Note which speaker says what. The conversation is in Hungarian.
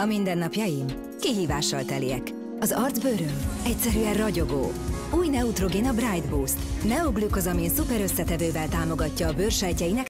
Speaker 1: A mindennapjaim kihívással teliek. Az arcbőröm egyszerűen ragyogó. Új Neutrogena Bright Boost. Neoglükozamin szuper összetevővel támogatja a bőrsejtjeinek